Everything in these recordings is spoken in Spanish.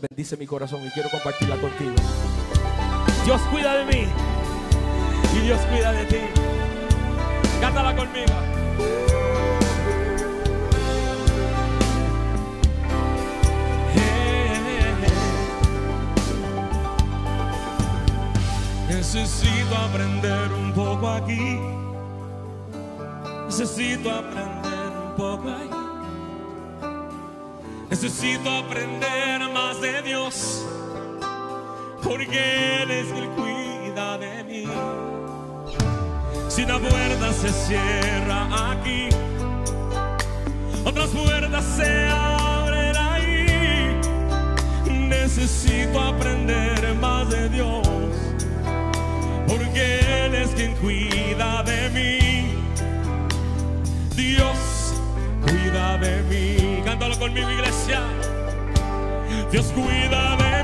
bendice mi corazón y quiero compartirla contigo. Dios cuida de mí y Dios cuida de ti. Cántala conmigo. Necesito aprender un poco aquí. Necesito aprender un poco ahí. Necesito aprender más de Dios. Porque Él es quien cuida de mí. Si una puerta se cierra aquí, otras puertas se abren ahí. Necesito aprender más de Dios porque Él es quien cuida de mí. Dios cuida de mí. Cántalo conmigo, iglesia. Dios cuida de mí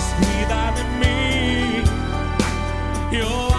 Dios cuida de mí. Yo amo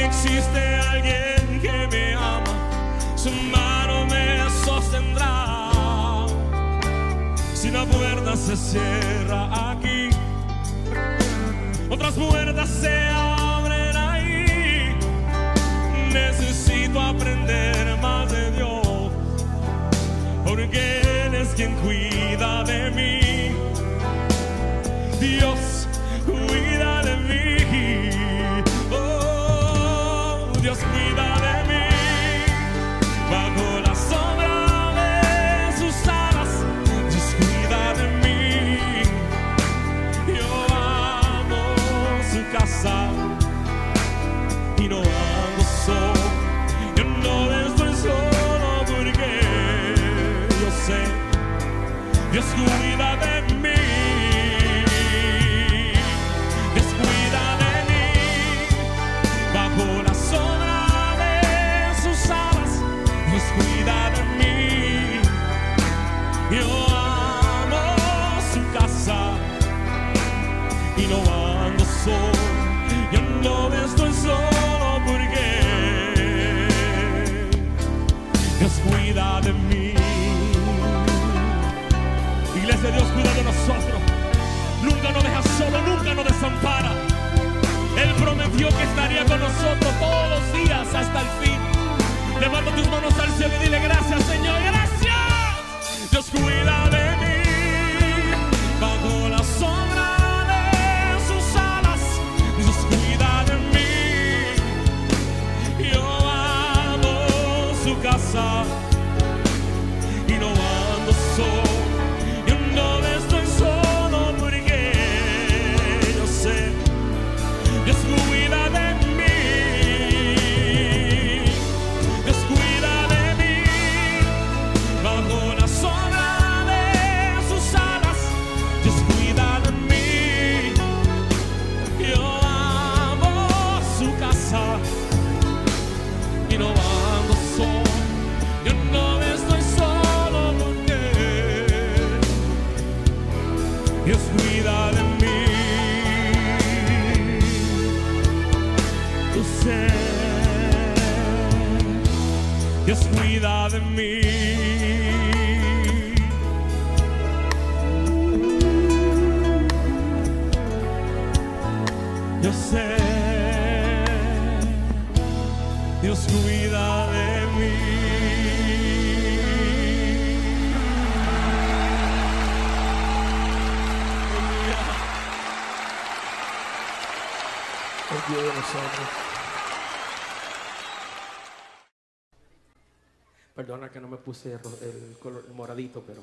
existe alguien que me ama, su mano me sostendrá. Si una puerta se cierra aquí, otras puertas se abren ahí. Necesito aprender más de Dios, porque Él es quien cuida de mí. Dios prometió que estaría con nosotros todos los días hasta el fin. Levanta tus manos al cielo y dile gracias, Señor, gracias. Dios cuida de Dios cuida de mí. Puse el color el moradito, pero.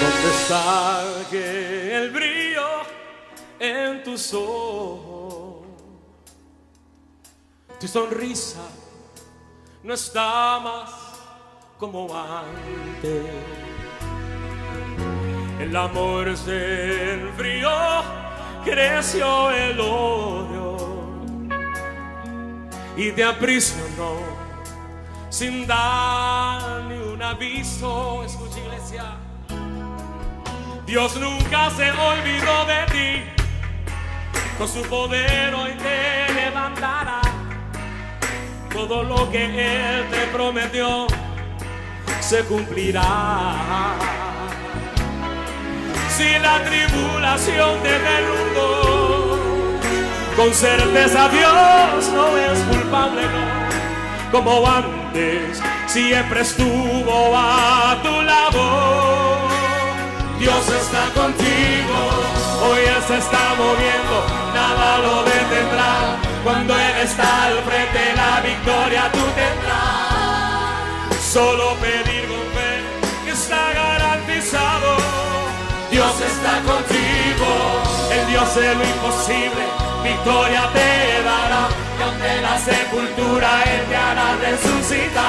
¿Dónde está que el brillo en tus ojos? Tu sonrisa no está más como antes. El amor se enfrió, creció el odio y te aprisionó sin dar ni un aviso. Escucha iglesia. Dios nunca se olvidó de ti, con su poder hoy te levantará. Todo lo que Él te prometió se cumplirá. Si la tribulación te derrumbó, con certeza Dios no es culpable, no, como antes siempre estuvo a tu lado. Dios está contigo, hoy Él se está moviendo, nada lo detendrá. Cuando Él está al frente, la victoria tú tendrás. Solo pedir está garantizado. Dios está contigo, el Dios de lo imposible, victoria te dará. Y la sepultura Él te hará resucitar.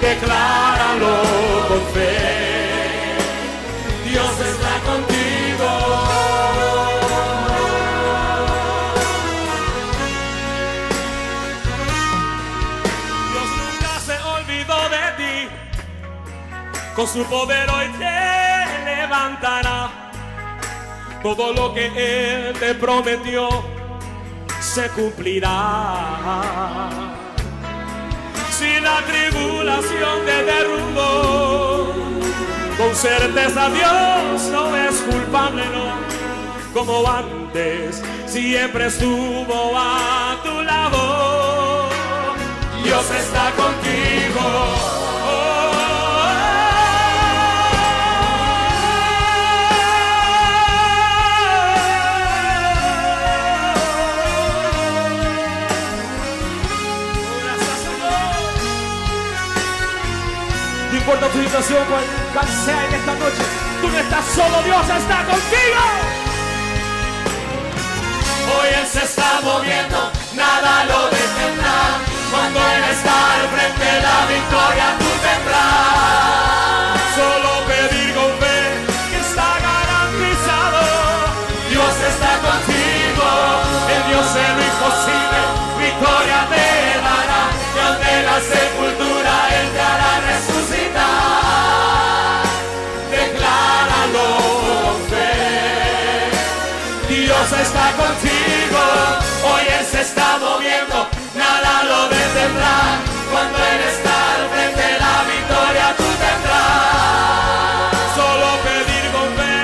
Decláralo con fe. Con su poder hoy te levantará. Todo lo que Él te prometió se cumplirá. Si la tribulación te derrumbó, con certeza Dios no es culpable, no. Como antes, siempre estuvo a tu lado. Dios está contigo. Situación, cual sea en esta noche, tú no estás solo, Dios está contigo. Hoy Él se está moviendo, nada lo detendrá. Cuando Él está al frente, la victoria tú tendrás. Solo pedir con fe que está garantizado. Dios está contigo, el Dios de lo imposible, victoria te dará. Y ante la sepultura está moviendo, nada lo detendrá. Cuando Él está al frente, la victoria tú tendrás. Solo pedir con fe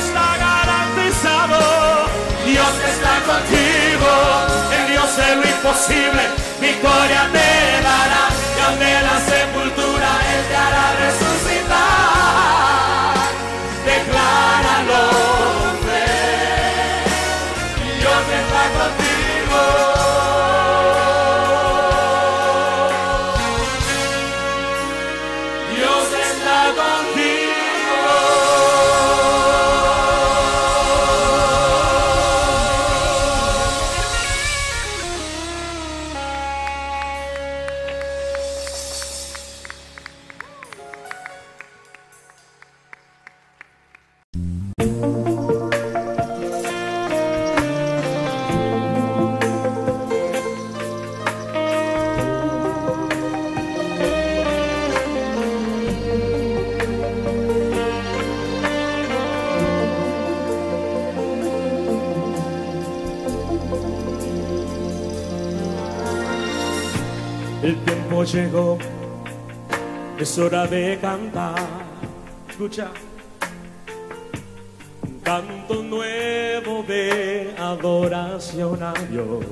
está garantizado. Dios está contigo, el Dios de lo imposible, victoria te dará. llegó, es hora de cantar. Escucha. Un canto nuevo de adoración a Dios.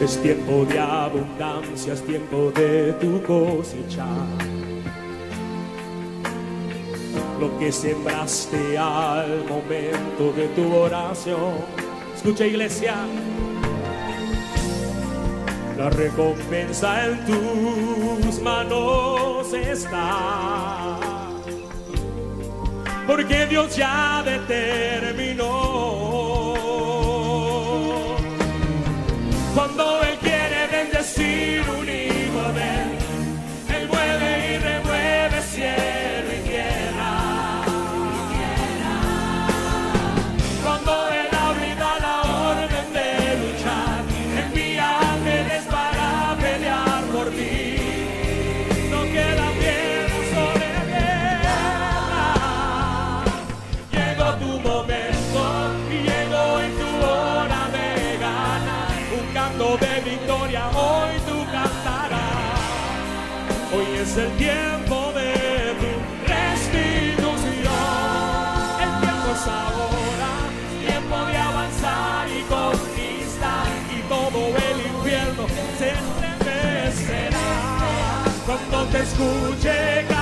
Es tiempo de abundancia, es tiempo de tu cosecha. Lo que sembraste al momento de tu oración. Escucha iglesia la recompensa en tus manos está. Porque Dios ya determinó es el tiempo de tu restitución. El tiempo es ahora, tiempo de avanzar y conquistar. Y todo el infierno se estremecerá cuando te escuche.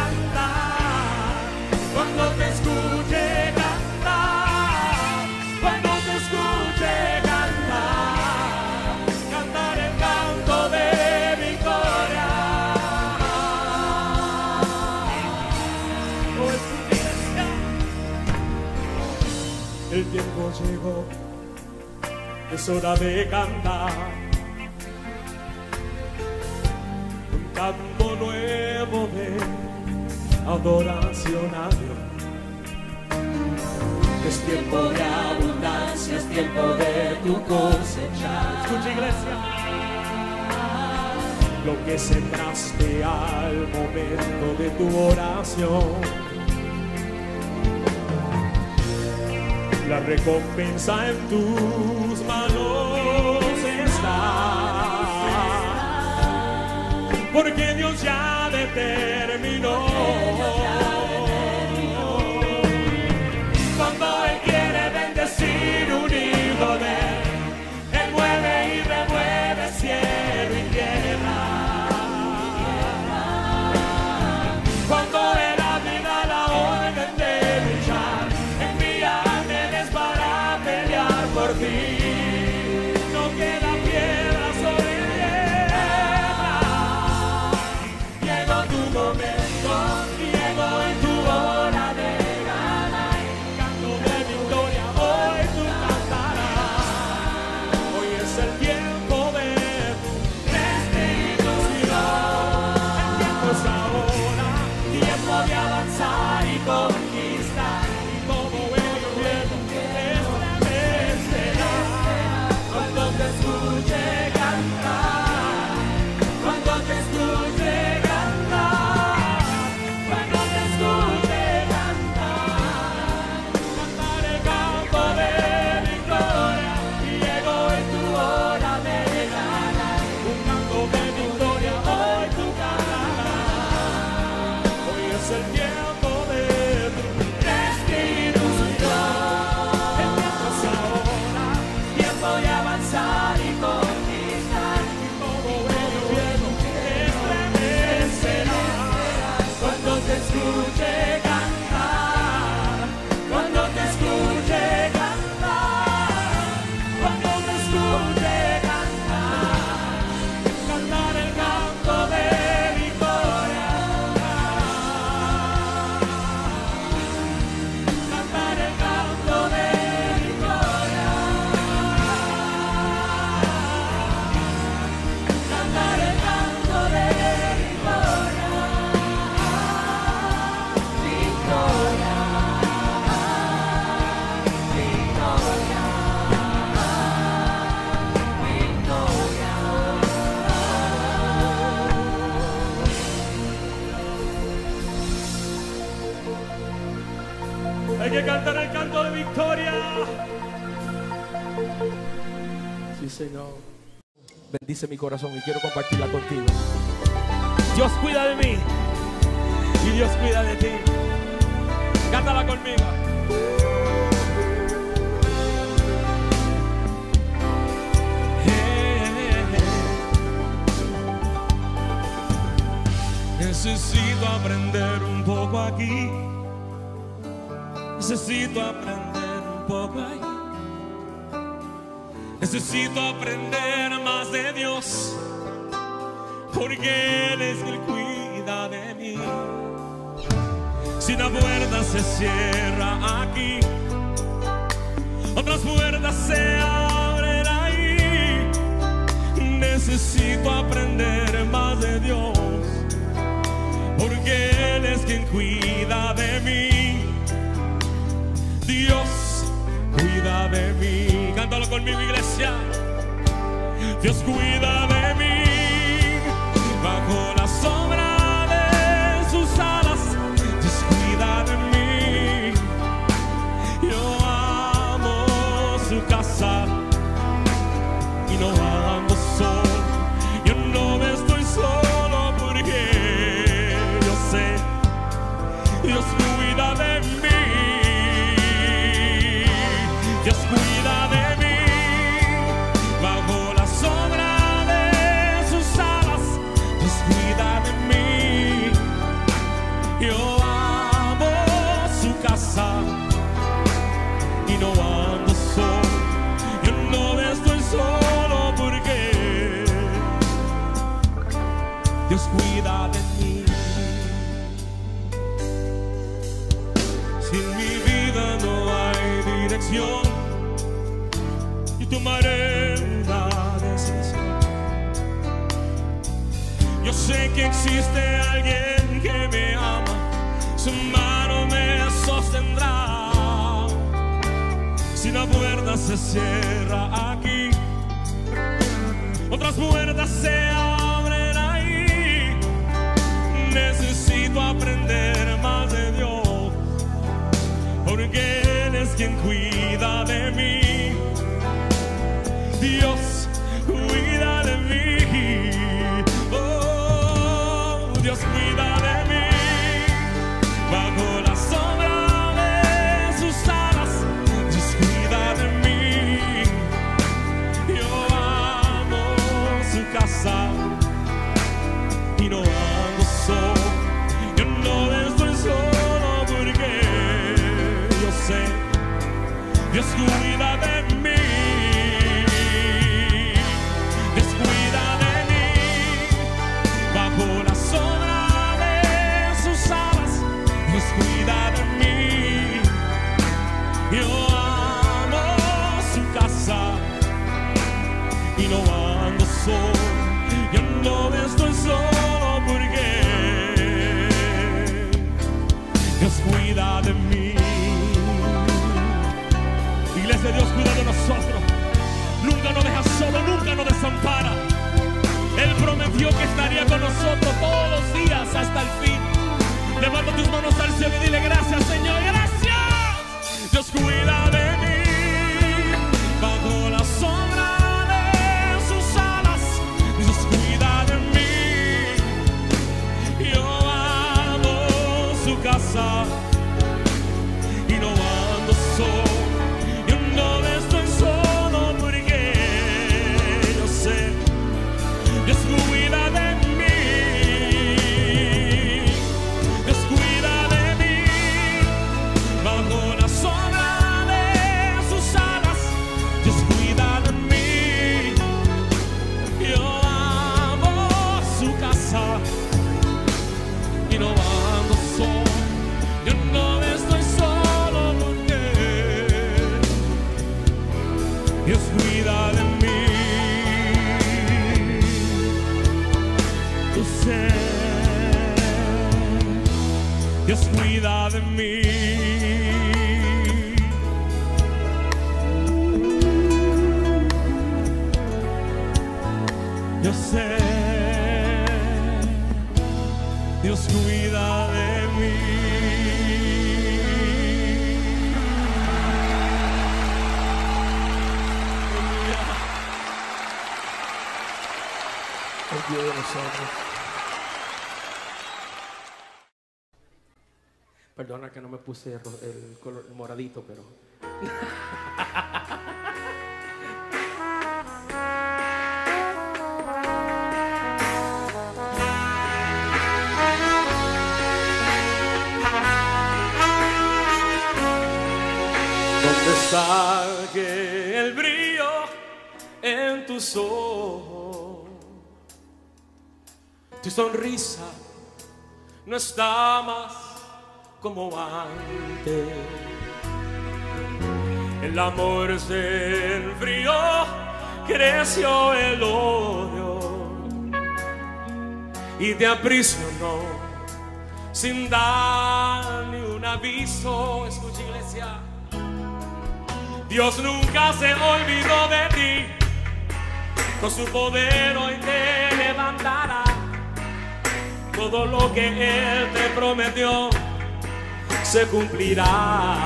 es hora de cantar un canto nuevo de adoración a Dios. Es tiempo de abundancia, es tiempo de tu cosecha. Escucha iglesia. Lo que sembraste al momento de tu oración La recompensa en tus manos está. Porque Dios ya determinó. Señor. Bendice mi corazón y quiero compartirla contigo. Dios cuida de mí y Dios cuida de ti. Cántala conmigo. Necesito aprender un poco aquí. Necesito aprender un poco allí. Necesito aprender más de Dios. Porque Él es el cuida de mí. Si una puerta se cierra aquí, otras puertas se abren ahí. Necesito aprender más de Dios, porque Él es quien cuida de mí. Dios cuida de mí. Cántalo conmigo, iglesia. Dios cuida de mí bajo la sombra de sus alas. Alguien que me ama, su mano me sostendrá. Si una puerta se cierra aquí, otras puertas se abren ahí. Necesito aprender más de Dios, porque Él es quien cuida prometió que estaría con nosotros todos los días hasta el fin. Levanta tus manos al cielo y dile gracias, Señor. Gracias. Dios cuida de puse el, color, moradito, pero. ¿Dónde está que el brillo en tus ojos? Tu sonrisa no está más como antes. El amor se enfrió, creció el odio y te aprisionó sin dar ni un aviso. Escucha, iglesia. Dios nunca se olvidó de ti, con su poder hoy te levantará. Todo lo que Él te prometió se cumplirá.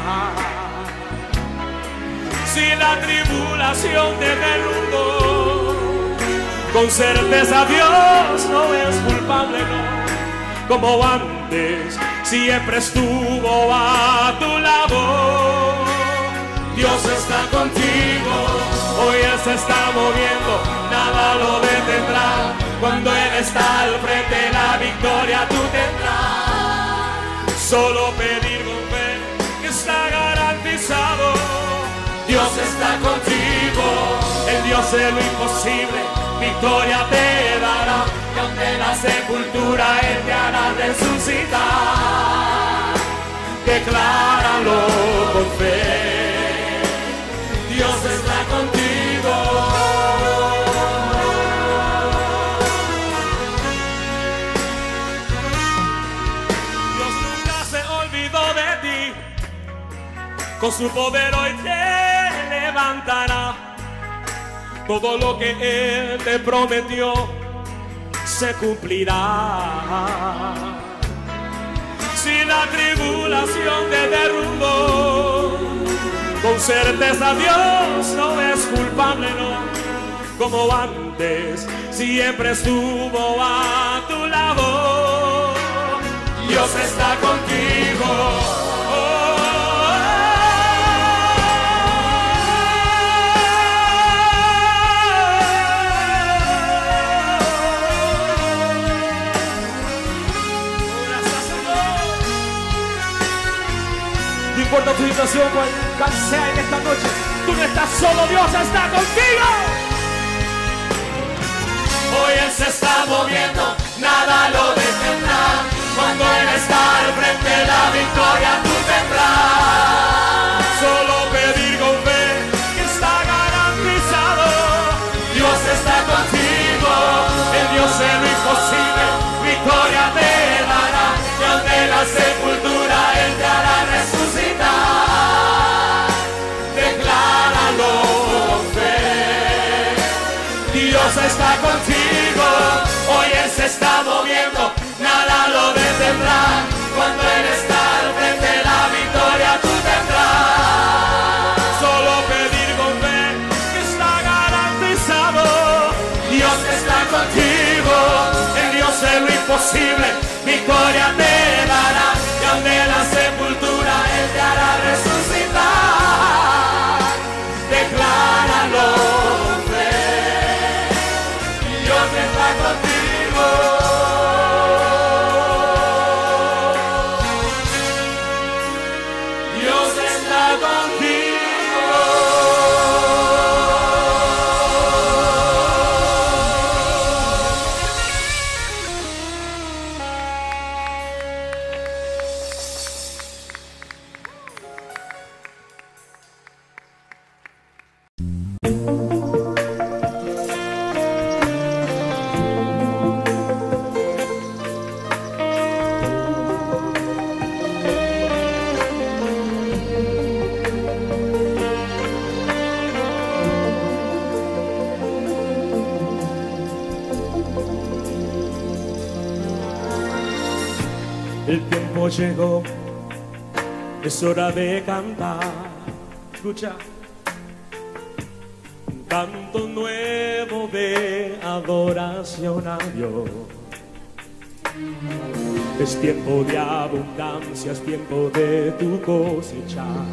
Si la tribulación te derrumbó, con certeza Dios no es culpable, no, como antes siempre estuvo a tu lado. Dios está contigo, hoy Él se está moviendo, nada lo detendrá. Cuando Él está al frente, la victoria tú tendrás. Solo pedir con fe está garantizado. Dios está contigo, el Dios de lo imposible, victoria te dará. Y ante la sepultura Él te hará resucitar. Decláralo su poder hoy te levantará. Todo lo que Él te prometió se cumplirá. Si la tribulación te derrumbó, con certeza Dios no es culpable, no. Como antes, siempre estuvo a tu lado. Dios está contigo. Importa tu situación, cual cual sea en esta noche, tú no estás solo, Dios está contigo. Hoy Él se está moviendo, nada lo detendrá. Cuando Él está al frente, la victoria tú tendrás. Solo pedir con fe que está garantizado. Dios está contigo, el Dios de lo imposible, victoria te dará. Y ante la sepultura imposible, te llegó, es hora de cantar. Escucha, un canto nuevo de adoración a Dios. Es tiempo de abundancia, es tiempo de tu cosechar.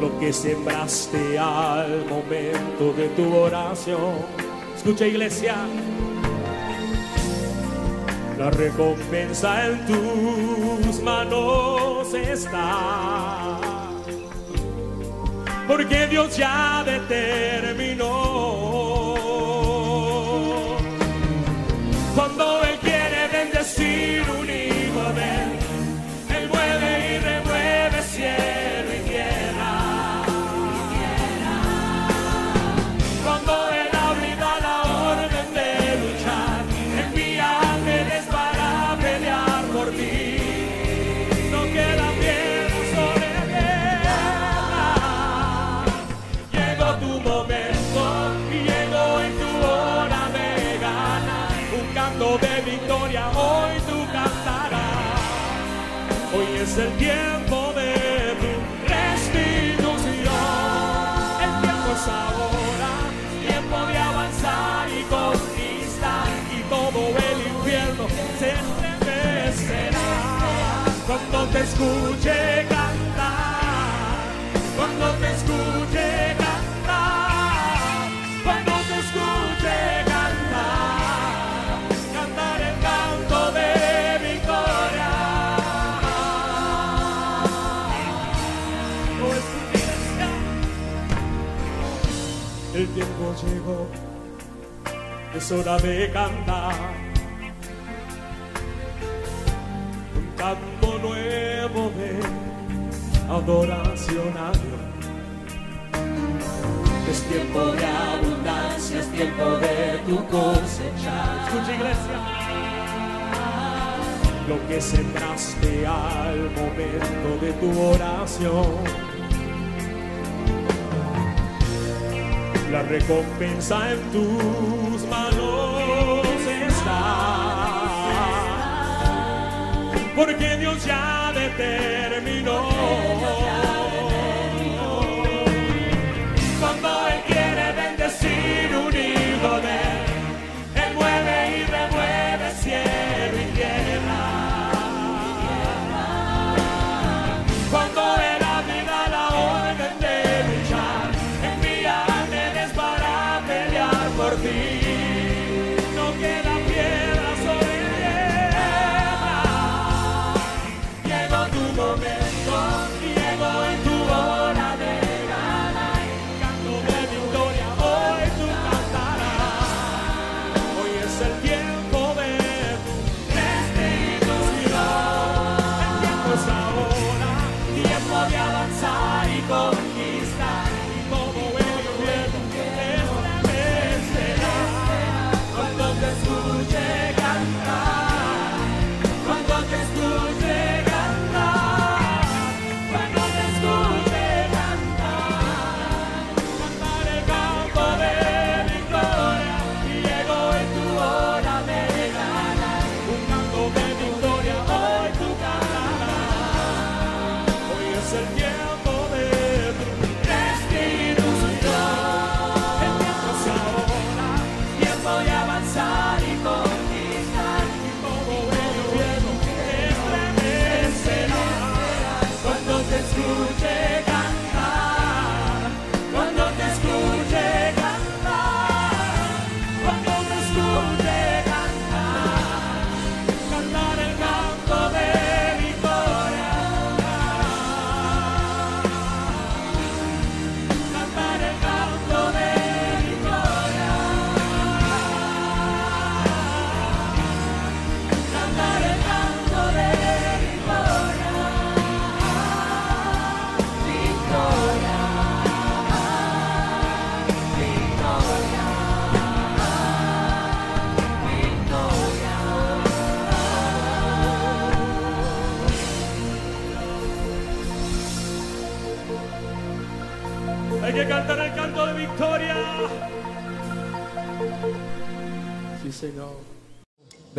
Lo que sembraste al momento de tu oración. Escucha iglesia, la recompensa en tus manos está. Porque Dios ya determinó el tiempo de tu restitución. El tiempo es ahora, tiempo de avanzar y conquistar. Y todo el infierno se estremecerá cuando te escuche. llegó, es hora de cantar. Un canto nuevo de adoración a Dios. Es tiempo de abundancia, es tiempo de tu cosechar. Escucha iglesia. Lo que sembraste al momento de tu oración la recompensa en tus manos está, porque Dios ya determinó. Señor.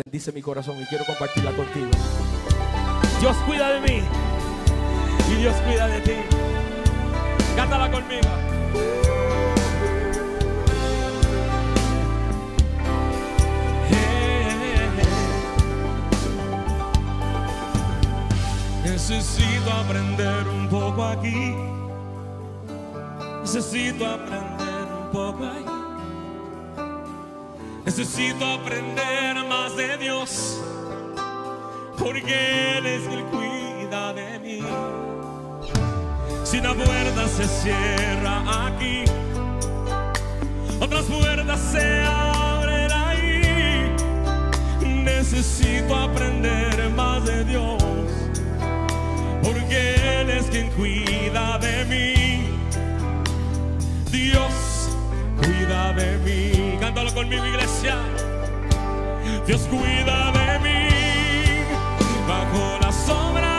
Bendice mi corazón y quiero compartirla contigo. Dios cuida de mí y Dios cuida de ti. Cántala conmigo. Necesito aprender un poco aquí. Necesito aprender un poco allí. Necesito aprender más de Dios, porque Él es el cuida de mí. Si una puerta se cierra aquí, otras puertas se abren ahí. Necesito aprender más de Dios, porque Él es quien cuida de mí. Dios cuida de mí. Cántalo conmigo, iglesia. Dios cuida de mí bajo la sombra.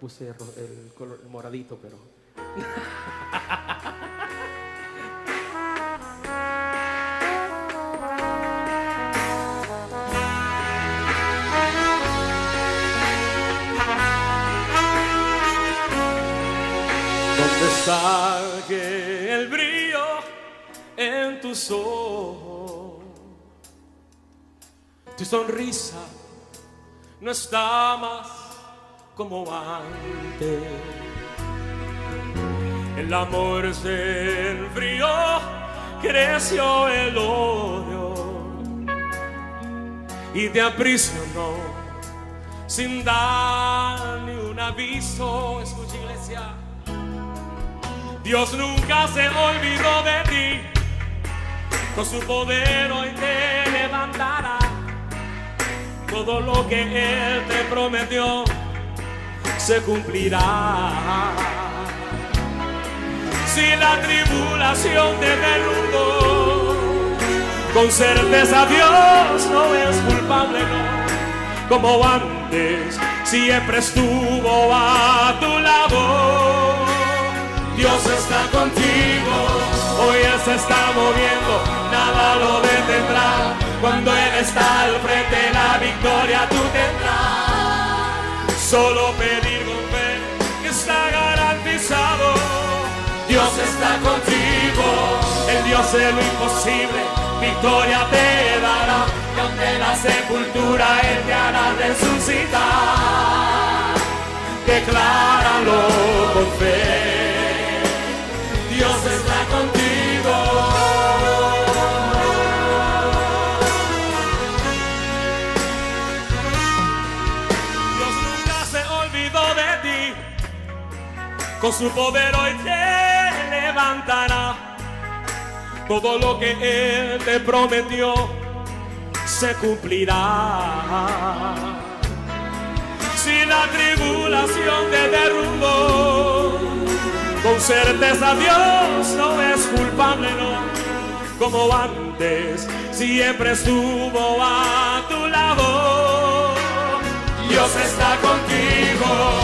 puse el color moradito, pero. El brillo en tus ojos. Tu sonrisa no está más como antes. El amor se enfrió, creció el odio y te aprisionó sin dar ni un aviso. Escucha iglesia. Dios nunca se olvidó de ti, con su poder hoy te levantará. Todo lo que Él te prometió se cumplirá. Si la tribulación te derrumbó, con certeza Dios no es culpable, no, como antes siempre estuvo a tu lado. Dios está contigo, hoy Él se está moviendo, nada lo detendrá. Cuando Él está al frente, la victoria tú tendrás. Solo pedir Dios está contigo, el Dios de lo imposible, victoria te dará. Y ante la sepultura Él te hará resucitar. Decláralo con fe. Con su poder hoy te levantará. Todo lo que Él te prometió se cumplirá. Si la tribulación te derrumbó, con certeza Dios no es culpable, no. Como antes, siempre estuvo a tu lado. Dios está contigo.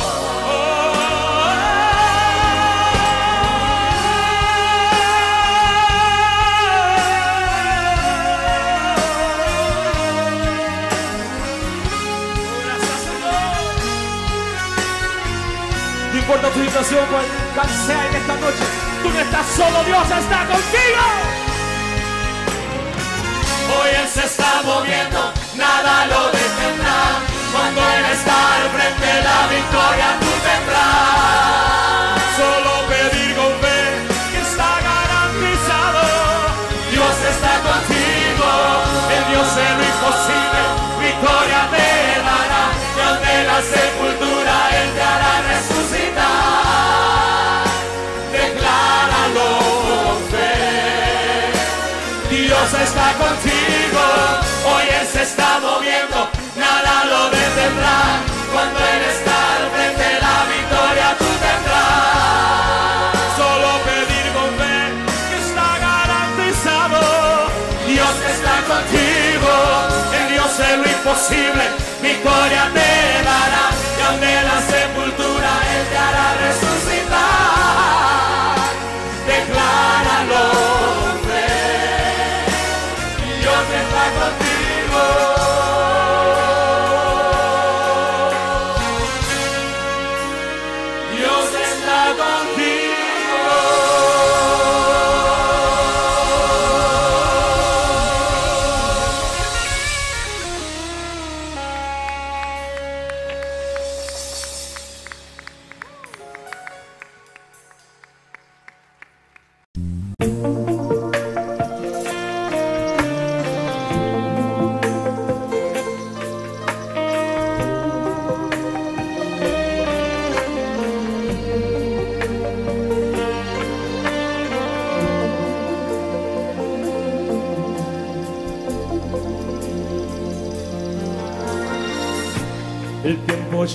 Importa tu situación, cual sea en esta noche, tú no estás solo, Dios está contigo. Hoy Él se está moviendo, nada lo detendrá. Cuando Él está al frente, la victoria tú tendrás. Moviendo, nada lo detendrá. Cuando Él está al frente, la victoria tú tendrás. Solo pedir con fe que está garantizado. Dios está contigo, el Dios de lo imposible, victoria te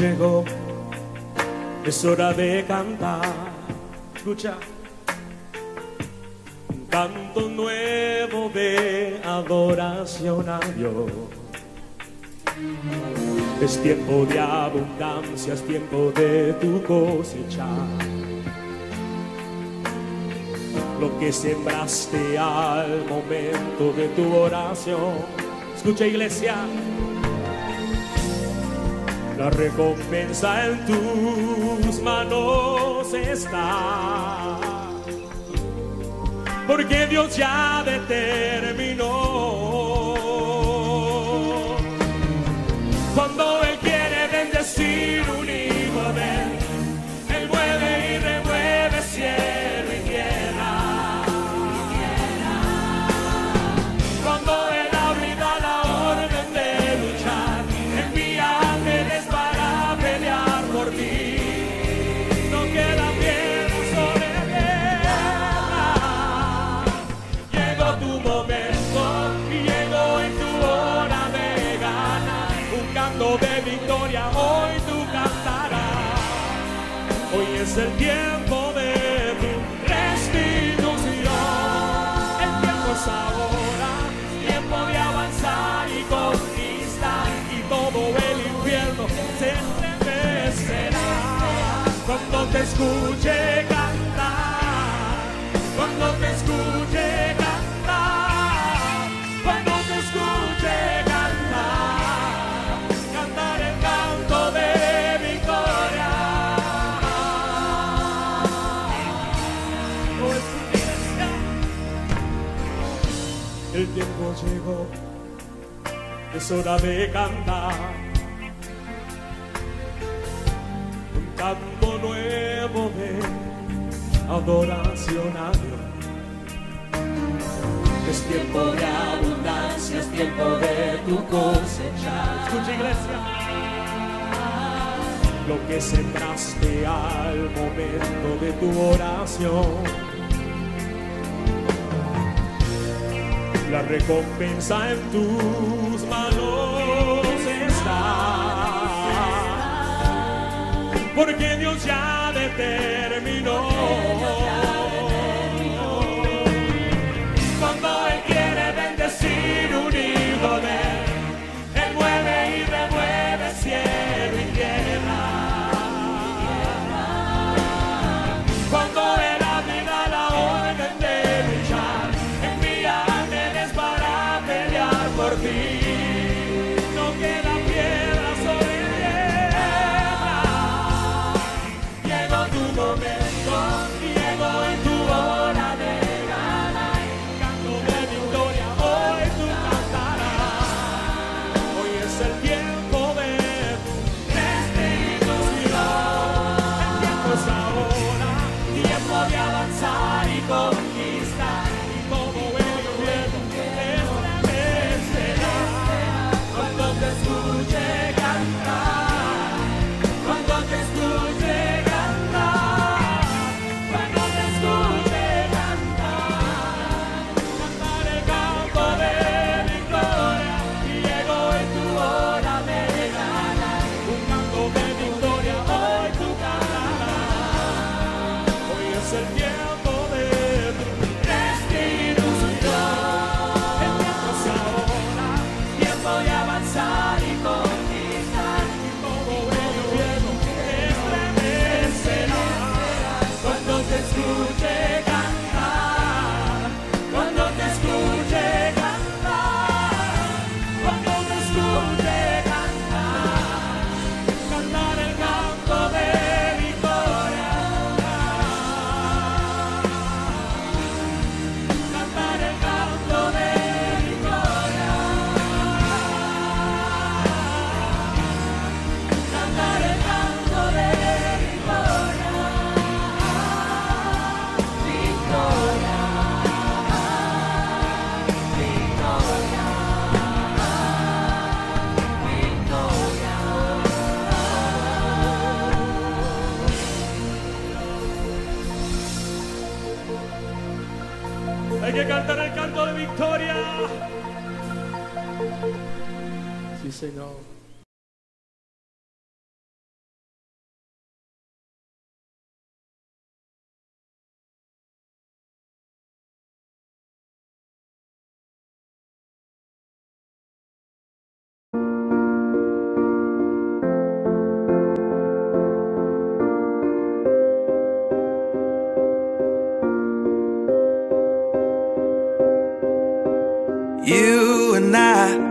llegó, es hora de cantar. Escucha. Un canto nuevo de adoración a Dios. Es tiempo de abundancia, es tiempo de tu cosecha. Lo que sembraste al momento de tu oración. Escucha iglesia. La recompensa en tus manos está, porque Dios ya determinó hora de cantar un canto nuevo de adoración a Dios. Es tiempo de abundancia, es tiempo de tu cosecha. Escucha iglesia. Lo que sembraste al momento de tu oración. la recompensa en tu manos está, porque Dios ya determinó. You and I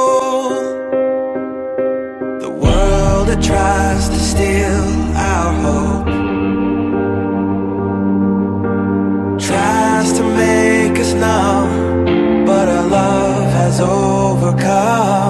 Africa.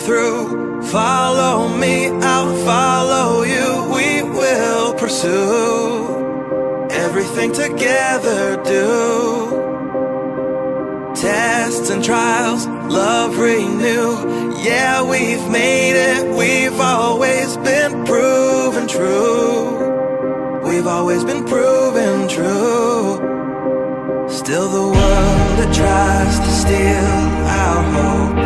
through. Follow me, I'll follow you. We will pursue everything together. Do tests and trials, love renew. Yeah, we've made it. We've always been proven true. We've always been proven true. Still the world that tries to steal our hope